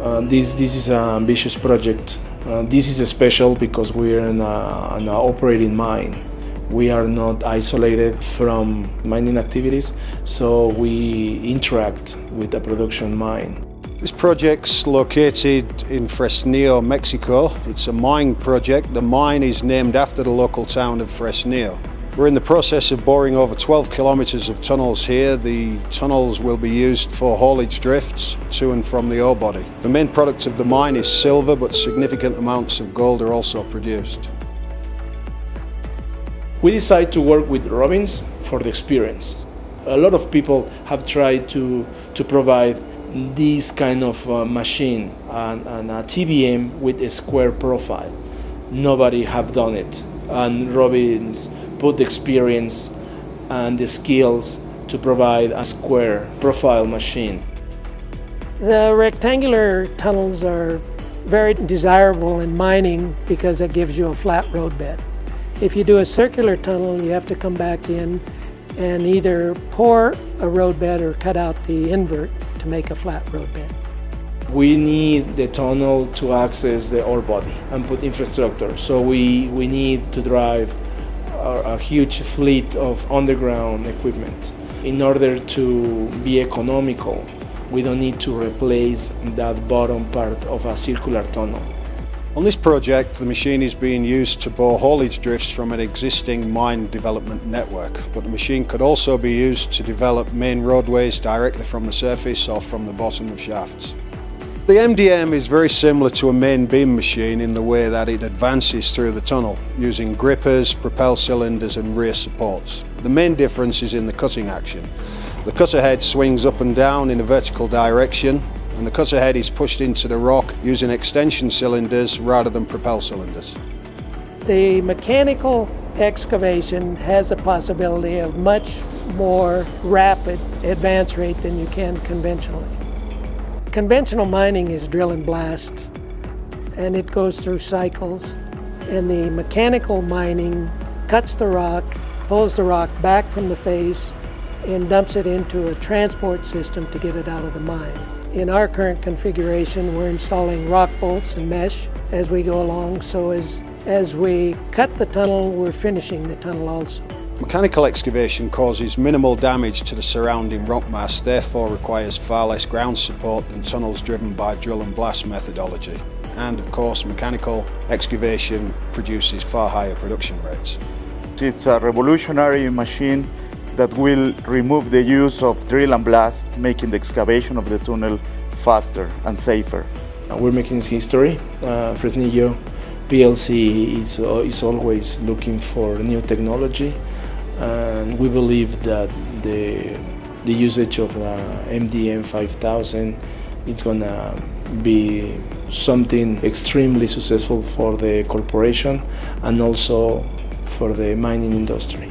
Uh, this, this is an ambitious project. Uh, this is special because we are in, an operating mine. We are not isolated from mining activities, so we interact with the production mine. This project's located in Fresnillo, Mexico. It's a mine project. The mine is named after the local town of Fresnillo. We're in the process of boring over 12 kilometres of tunnels here. The tunnels will be used for haulage drifts to and from the ore body. The main product of the mine is silver, but significant amounts of gold are also produced. We decided to work with Robbins for the experience. A lot of people have tried to, to provide this kind of uh, machine and, and, a TBM with a square profile. Nobody have done it, and Robbins put the experience and the skills to provide a square profile machine. The rectangular tunnels are very desirable in mining because it gives you a flat roadbed. If you do a circular tunnel, you have to come back in and either pour a roadbed or cut out the invert to make a flat roadbed. We need the tunnel to access the ore body and put infrastructure. So we, we need to drive a huge fleet of underground equipment. In order to be economical, we don't need to replace that bottom part of a circular tunnel. On this project, the machine is being used to bore haulage drifts from an existing mine development network, but the machine could also be used to develop main roadways directly from the surface or from the bottom of shafts. The MDM is very similar to a main beam machine in the way that it advances through the tunnel, using grippers, propel cylinders and rear supports. The main difference is in the cutting action. The cutter head swings up and down in a vertical direction and the cutter head is pushed into the rock using extension cylinders rather than propel cylinders. The mechanical excavation has a possibility of much more rapid advance rate than you can conventionally. Conventional mining is drill and blast and it goes through cycles and the mechanical mining cuts the rock, pulls the rock back from the face and dumps it into a transport system to get it out of the mine. In our current configuration, we're installing rock bolts and mesh as we go along, so as, as we cut the tunnel, we're finishing the tunnel also. Mechanical excavation causes minimal damage to the surrounding rock mass, therefore requires far less ground support than tunnels driven by drill and blast methodology. And of course, mechanical excavation produces far higher production rates. It's a revolutionary machine that will remove the use of drill and blast, making the excavation of the tunnel faster and safer. We're making history. Uh, Fresnillo PLC is, uh, is always looking for new technology and we believe that the, the usage of uh, the MDM 5000 is going to be something extremely successful for the corporation and also for the mining industry.